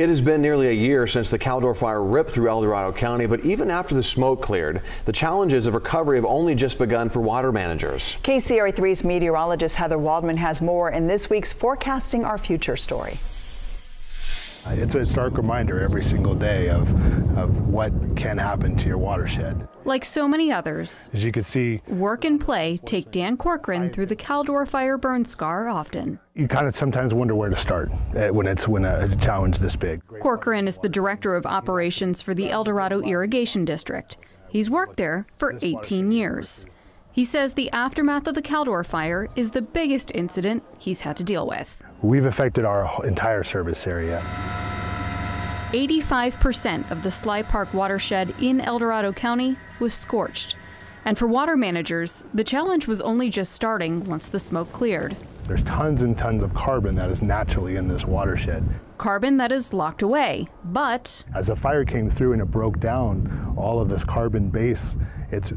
It has been nearly a year since the Caldor fire ripped through El Dorado County, but even after the smoke cleared, the challenges of recovery have only just begun for water managers. KCRA3's meteorologist Heather Waldman has more in this week's Forecasting Our Future story. It's a stark reminder every single day of, of what can happen to your watershed. Like so many others, As you can see, work and play take Dan Corcoran through the Caldor fire burn scar often. you kind of sometimes wonder where to start uh, when it's when a, a challenge this big. Corcoran is the director of operations for the El Dorado Irrigation District. He's worked there for 18 years. He says the aftermath of the Caldor fire is the biggest incident he's had to deal with. We've affected our entire service area. 85% of the Sly Park watershed in El Dorado County was scorched. And for water managers, the challenge was only just starting once the smoke cleared. There's tons and tons of carbon that is naturally in this watershed. Carbon that is locked away, but As the fire came through and it broke down all of this carbon base, it's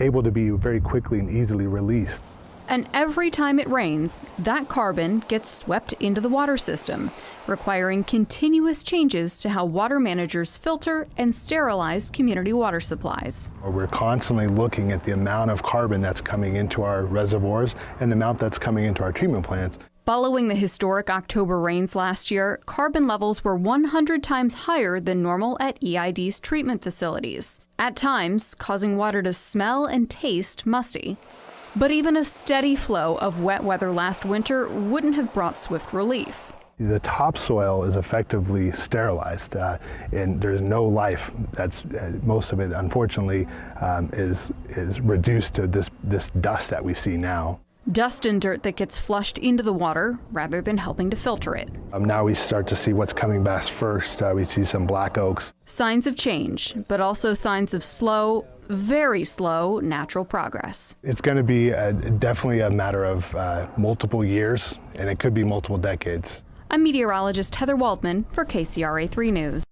able to be very quickly and easily released. And every time it rains, that carbon gets swept into the water system, requiring continuous changes to how water managers filter and sterilize community water supplies. We're constantly looking at the amount of carbon that's coming into our reservoirs and the amount that's coming into our treatment plants. Following the historic October rains last year, carbon levels were 100 times higher than normal at EID's treatment facilities, at times causing water to smell and taste musty. But even a steady flow of wet weather last winter wouldn't have brought swift relief. The topsoil is effectively sterilized, uh, and there's no life. That's uh, most of it, unfortunately, um, is is reduced to this this dust that we see now. Dust and dirt that gets flushed into the water rather than helping to filter it. Um, now we start to see what's coming back first. Uh, we see some black oaks. Signs of change, but also signs of slow, very slow natural progress. It's going to be a, definitely a matter of uh, multiple years, and it could be multiple decades. I'm meteorologist Heather Waldman for KCRA 3 News.